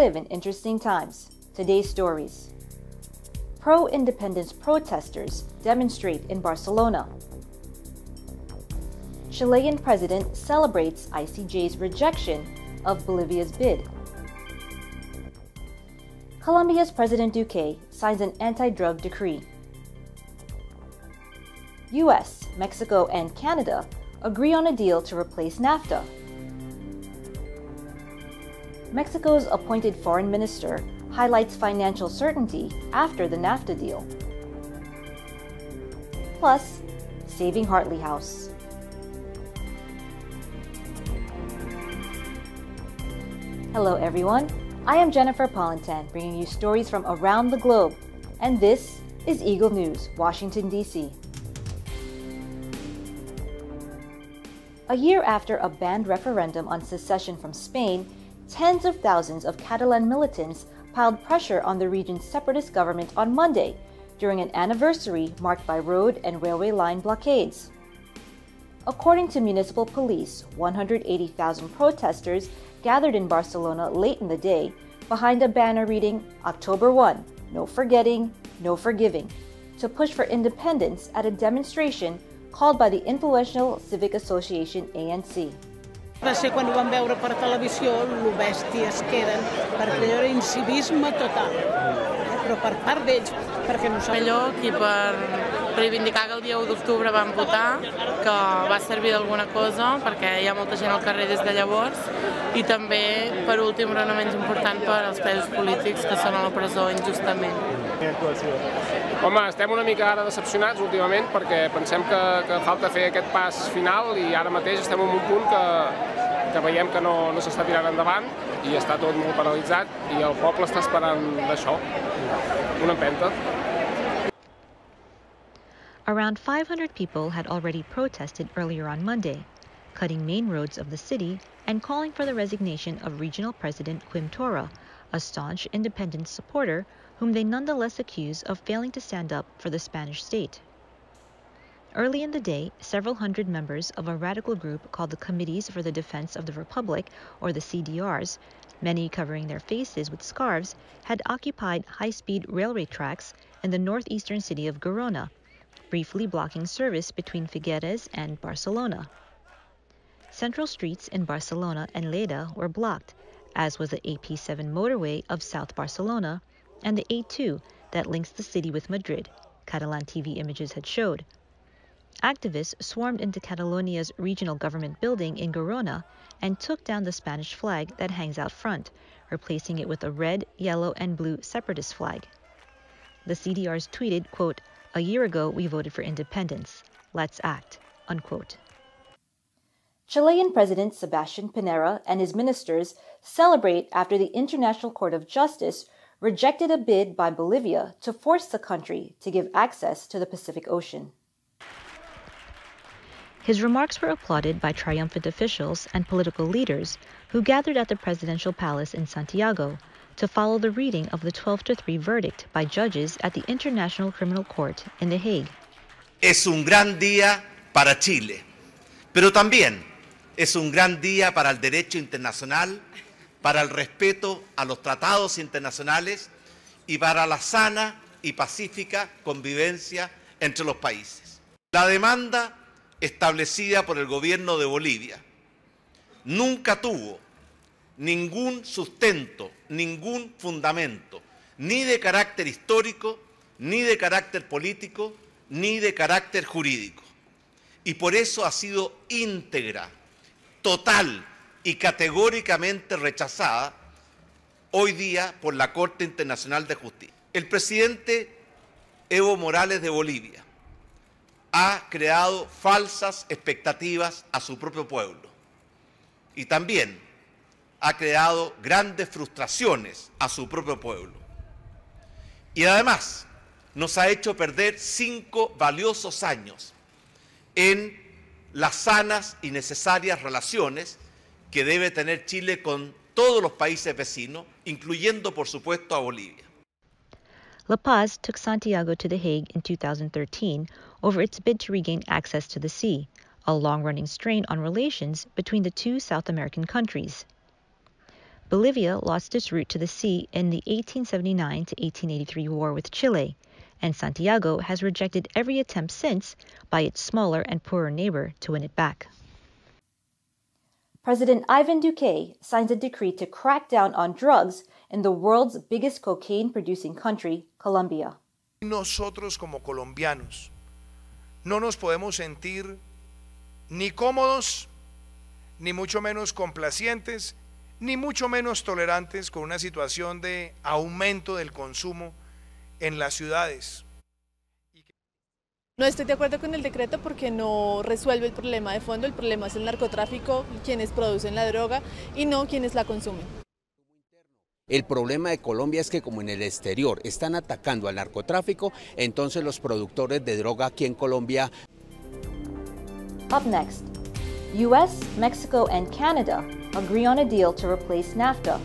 live in interesting times. Today's stories. Pro independence protesters demonstrate in Barcelona. Chilean president celebrates ICJ's rejection of Bolivia's bid. Colombia's President Duque signs an anti drug decree. US, Mexico, and Canada agree on a deal to replace NAFTA. Mexico's appointed foreign minister highlights financial certainty after the NAFTA deal. Plus, saving Hartley House. Hello, everyone. I am Jennifer Polintan, bringing you stories from around the globe. And this is Eagle News, Washington, D.C. A year after a banned referendum on secession from Spain, tens of thousands of Catalan militants piled pressure on the region's separatist government on Monday during an anniversary marked by road and railway line blockades. According to municipal police, 180,000 protesters gathered in Barcelona late in the day behind a banner reading October 1, no forgetting, no forgiving, to push for independence at a demonstration called by the influential civic association ANC. Va ser quan ho vam veure per televisió, lo bèsties que eren, perquè allò era incivisme total. Però per part d'ells, perquè nosaltres... Millor aquí per reivindicar que el dia 1 d'octubre vam votar, que va servir d'alguna cosa, perquè hi ha molta gent al carrer des de llavors, i també, per últim, però no menys important, per als presos polítics que són a la presó injustament. Home, estem una mica ara decepcionats últimament perquè pensem que, que falta fer aquest pas final i ara mateix estem en un punt que, que veiem que no, no s'està tirant endavant i està tot molt paralitzat i el poble està esperant d'això, una empenta. Around 500 people had already protested earlier on Monday, cutting main roads of the city and calling for the resignation of regional president Quim Torra, a staunch independence supporter whom they nonetheless accuse of failing to stand up for the Spanish state. Early in the day, several hundred members of a radical group called the Committees for the Defense of the Republic, or the CDRs, many covering their faces with scarves, had occupied high speed railway tracks in the northeastern city of Girona, briefly blocking service between Figueres and Barcelona. Central streets in Barcelona and Lleida were blocked, as was the AP7 motorway of South Barcelona and the A2 that links the city with Madrid, Catalan TV images had showed. Activists swarmed into Catalonia's regional government building in Girona and took down the Spanish flag that hangs out front, replacing it with a red, yellow, and blue separatist flag. The CDRs tweeted, quote, A year ago we voted for independence. Let's act, unquote. Chilean President Sebastian Pinera and his ministers celebrate after the International Court of Justice rejected a bid by Bolivia to force the country to give access to the Pacific Ocean. His remarks were applauded by triumphant officials and political leaders who gathered at the presidential palace in Santiago to follow the reading of the 12 to 3 verdict by judges at the International Criminal Court in The Hague. Es un gran día para Chile, pero también es un gran día para el derecho internacional, para el respeto a los tratados internacionales y para la sana y pacífica convivencia entre los países. La demanda establecida por el gobierno de Bolivia nunca tuvo ningún sustento, ningún fundamento, ni de carácter histórico, ni de carácter político, ni de carácter jurídico. Y por eso ha sido íntegra, total y categóricamente rechazada hoy día por la Corte Internacional de Justicia. El presidente Evo Morales de Bolivia ha creado falsas expectativas a su propio pueblo y también ha creado grandes frustraciones a su propio pueblo. Y además nos ha hecho perder cinco valiosos años en las sanas y necesarias relaciones que debe tener Chile con todos los países vecinos, incluyendo por supuesto a Bolivia. La Paz took Santiago to The Hague in 2013 over its bid to regain access to the sea, a long running strain on relations between the two South American countries. Bolivia lost its route to the sea in the 1879 to 1883 war with Chile, and Santiago has rejected every attempt since by its smaller and poorer neighbor to win it back. President Ivan Duque signs a decree to crack down on drugs in the world's biggest cocaine producing country, Colombia. Nosotros como colombianos no nos podemos sentir ni cómodos, ni mucho menos complacientes, ni mucho menos tolerantes con una situación de aumento del consumo en las ciudades. No estoy de acuerdo con el decreto porque no resuelve el problema de fondo. El problema es el narcotráfico, quienes producen la droga y no quienes la consumen. El problema de Colombia es que como en el exterior están atacando al narcotráfico, entonces los productores de droga aquí en Colombia... Up next, US, Mexico and Canada agree on a deal to replace NAFTA.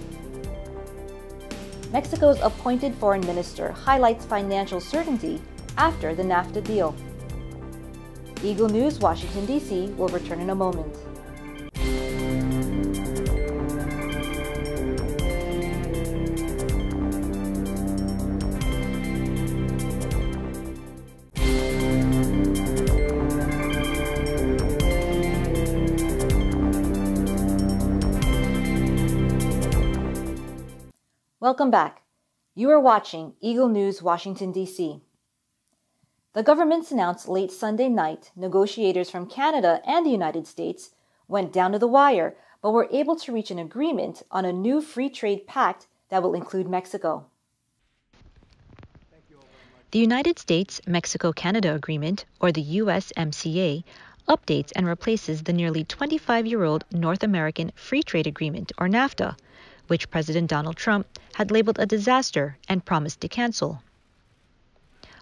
Mexico's appointed foreign minister highlights financial certainty after the NAFTA deal. Eagle News, Washington, D.C. will return in a moment. Welcome back. You are watching Eagle News, Washington, D.C. The government's announced late Sunday night negotiators from Canada and the United States went down to the wire but were able to reach an agreement on a new free trade pact that will include Mexico. The United States Mexico Canada Agreement, or the USMCA, updates and replaces the nearly 25 year old North American Free Trade Agreement, or NAFTA, which President Donald Trump had labeled a disaster and promised to cancel.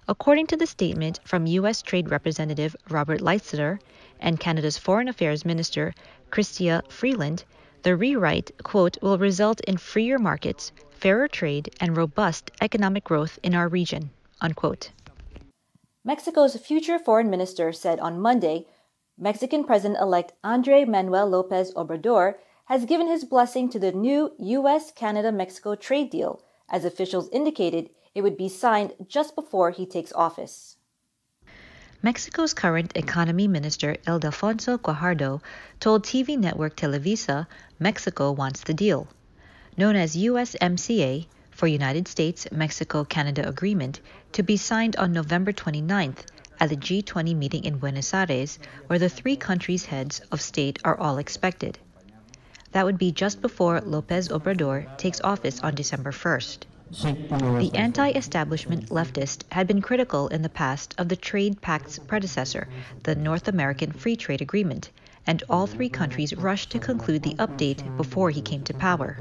According to the statement from U.S. Trade Representative Robert Lighthizer and Canada's Foreign Affairs Minister Chrystia Freeland, the rewrite, quote, will result in freer markets, fairer trade, and robust economic growth in our region, unquote. Mexico's future foreign minister said on Monday Mexican President elect Andre Manuel Lopez Obrador has given his blessing to the new U.S. Canada Mexico trade deal, as officials indicated it would be signed just before he takes office. Mexico's current economy minister Ildefonso Guajardo told TV network Televisa Mexico wants the deal. Known as USMCA, for United States Mexico Canada Agreement, to be signed on November 29th at the G20 meeting in Buenos Aires, where the three countries' heads of state are all expected. That would be just before Lopez Obrador takes office on December 1st. The anti establishment leftist had been critical in the past of the trade pact's predecessor, the North American Free Trade Agreement, and all three countries rushed to conclude the update before he came to power.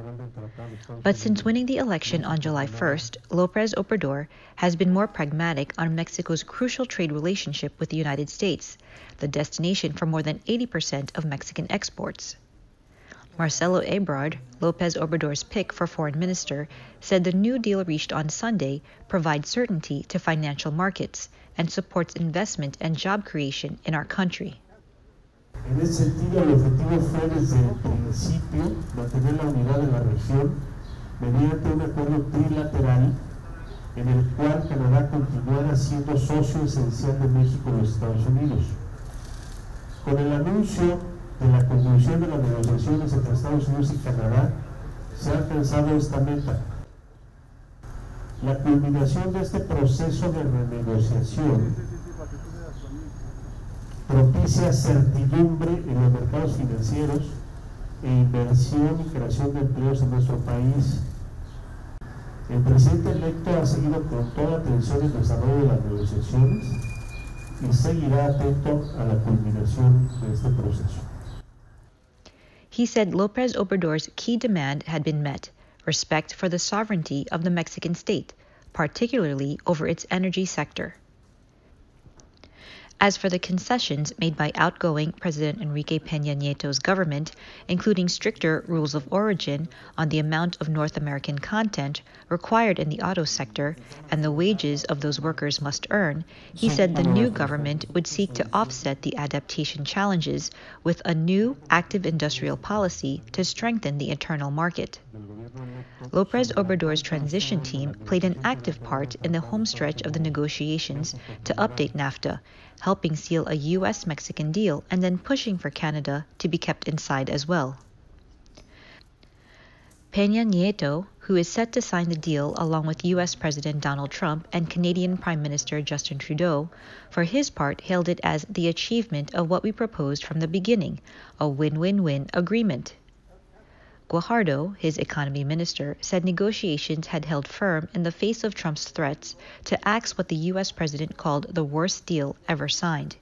But since winning the election on July 1st, Lopez Obrador has been more pragmatic on Mexico's crucial trade relationship with the United States, the destination for more than 80% of Mexican exports. Marcelo Ebrard, Lopez Obrador's pick for foreign minister, said the new deal reached on Sunday provides certainty to financial markets and supports investment and job creation in our country. En ese sentido, el objetivo fue desde el principio mantener la unidad de la región mediante un acuerdo trilateral en el cual Canadá continuara siendo socio esencial de México y los Estados Unidos. Con el anuncio de la conclusión de las negociaciones entre Estados Unidos y Canadá, se ha alcanzado esta meta. La culminación de este proceso de renegociación propicia certidumbre en los mercados financieros e inversión y creación de empleos en nuestro país. El presidente electo ha seguido con toda atención el desarrollo de las negociaciones y seguirá atento a la culminación de este proceso. He said Lopez Obrador's key demand had been met respect for the sovereignty of the Mexican state, particularly over its energy sector. As for the concessions made by outgoing President Enrique Peña Nieto's government, including stricter rules of origin on the amount of North American content required in the auto sector and the wages of those workers must earn, he said the new government would seek to offset the adaptation challenges with a new active industrial policy to strengthen the internal market. Lopez Obrador's transition team played an active part in the homestretch of the negotiations to update NAFTA, helping seal a US Mexican deal and then pushing for Canada to be kept inside as well. Peña Nieto, who is set to sign the deal along with US President Donald Trump and Canadian Prime Minister Justin Trudeau, for his part hailed it as the achievement of what we proposed from the beginning a win win win agreement. Guajardo, his economy minister, said negotiations had held firm in the face of Trump's threats to axe what the U.S. president called the worst deal ever signed.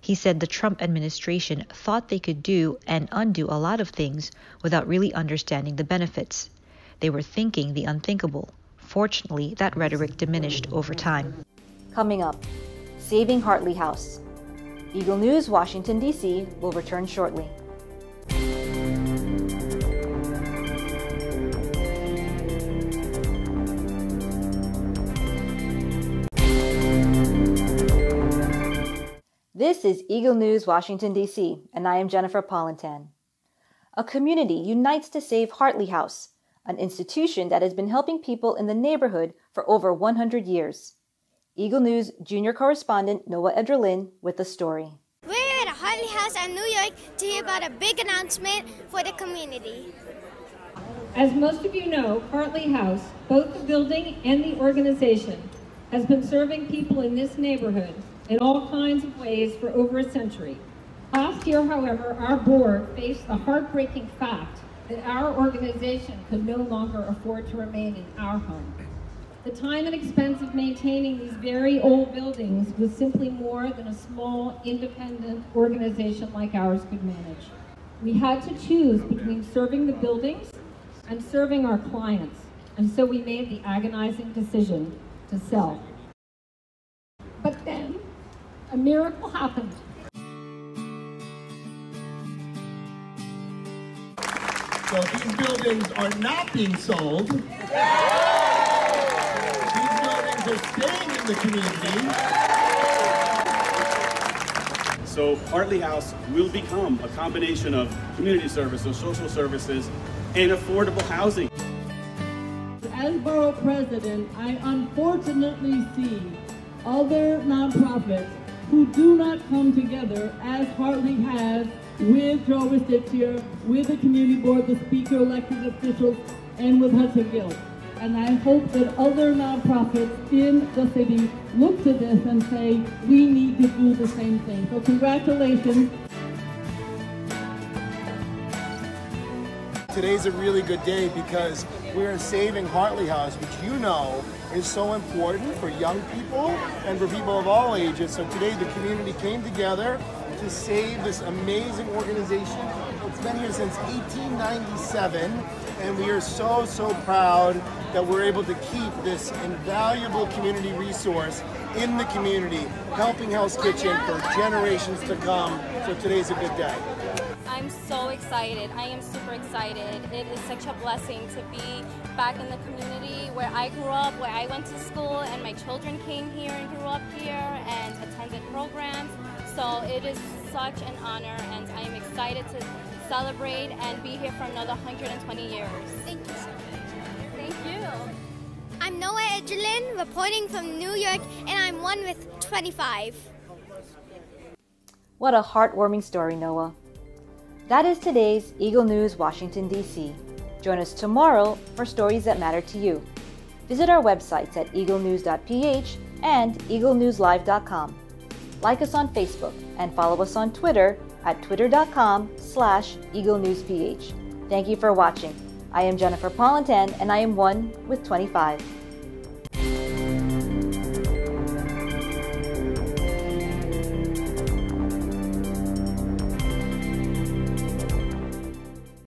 He said the Trump administration thought they could do and undo a lot of things without really understanding the benefits. They were thinking the unthinkable. Fortunately, that rhetoric diminished over time. Coming up, Saving Hartley House. Eagle News, Washington, D.C. will return shortly. This is Eagle News, Washington, D.C., and I am Jennifer Polintan. A community unites to save Hartley House, an institution that has been helping people in the neighborhood for over 100 years. Eagle News junior correspondent Noah Edralin with the story. We're at Hartley House in New York to hear about a big announcement for the community. As most of you know, Hartley House, both the building and the organization, has been serving people in this neighborhood in all kinds of ways for over a century. Last year, however, our board faced the heartbreaking fact that our organization could no longer afford to remain in our home. The time and expense of maintaining these very old buildings was simply more than a small, independent organization like ours could manage. We had to choose between serving the buildings and serving our clients, and so we made the agonizing decision to sell. But then, a miracle happened. So these buildings are not being sold. These buildings are staying in the community. So Hartley House will become a combination of community service, so social services, and affordable housing. As borough president, I unfortunately see other nonprofits who do not come together as Hartley has with Joe jurisdiction, with the community board, the speaker, elected officials, and with Hudson Guild. And I hope that other nonprofits in the city look to this and say, we need to do the same thing. So congratulations. Today's a really good day because we're saving Hartley House, which you know is so important for young people and for people of all ages. So today the community came together to save this amazing organization. It's been here since 1897 and we are so, so proud that we're able to keep this invaluable community resource in the community, helping Hell's Kitchen for generations to come. So today's a good day. I'm excited. I am super excited. It is such a blessing to be back in the community where I grew up, where I went to school, and my children came here and grew up here and attended programs. So it is such an honor, and I am excited to celebrate and be here for another 120 years. Thank you. so much. Thank you. I'm Noah Edralin, reporting from New York, and I'm one with 25. What a heartwarming story, Noah. That is today's Eagle News Washington, D.C. Join us tomorrow for stories that matter to you. Visit our websites at eaglenews.ph and eaglenewslive.com. Like us on Facebook and follow us on Twitter at twitter.com slash eaglenewsph. Thank you for watching. I am Jennifer Polintan and I am one with 25.